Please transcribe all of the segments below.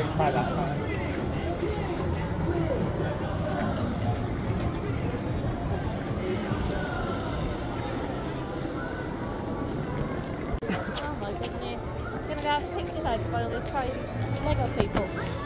Oh my goodness. I'm gonna have pictures out by all these crazy Lego people.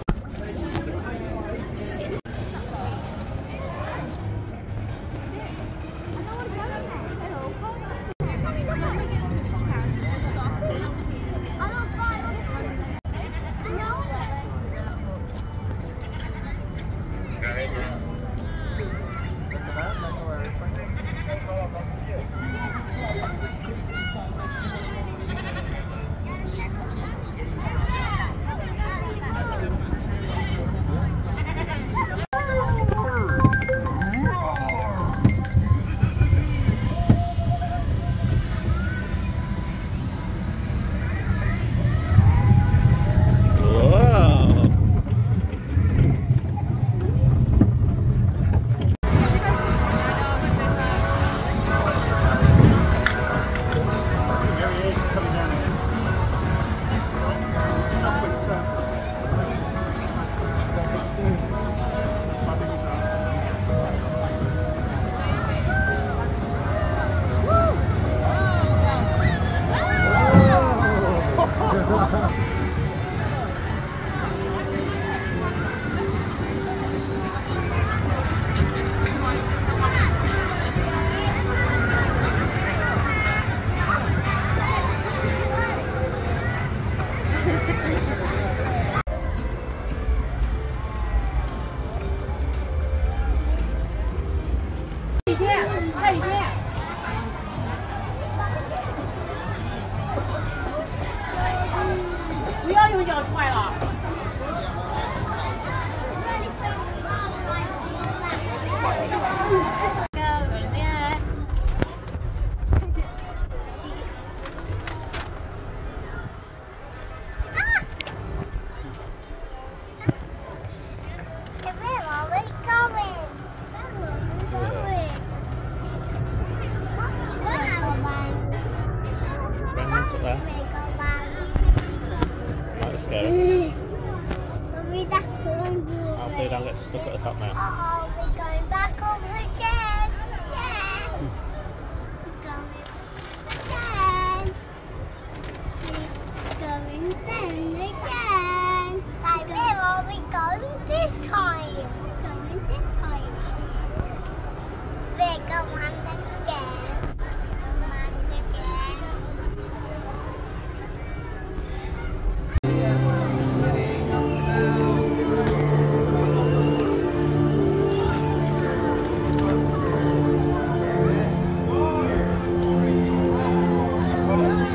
Where are we going? Scary. Hopefully don't get stuck at the top now. Mind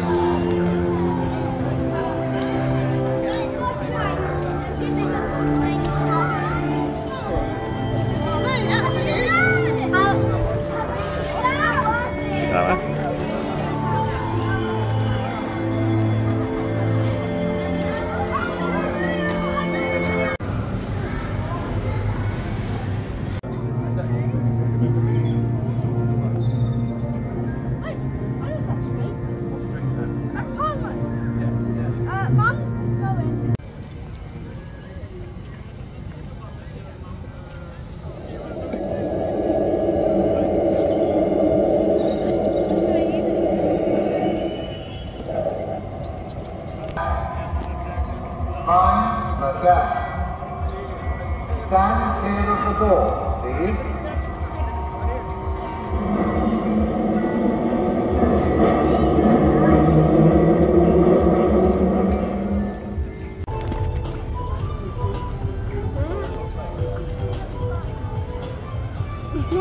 中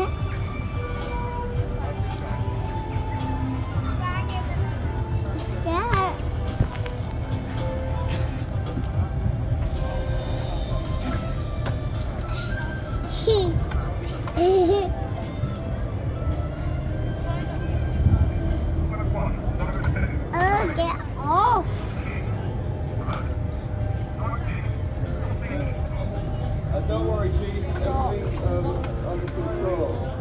っ。Get off. Uh, don't worry, Chief. Everything's um, under control.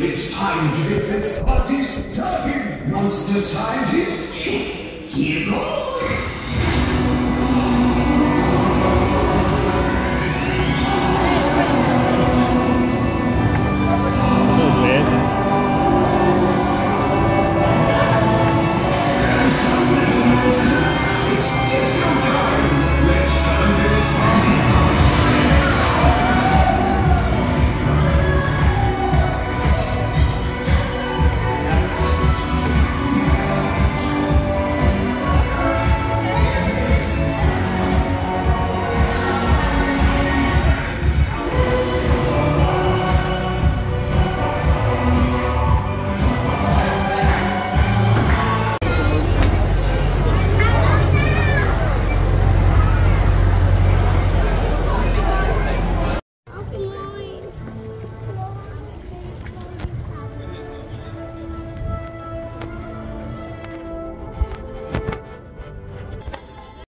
It's time to get this party started, monster scientists. Here goes.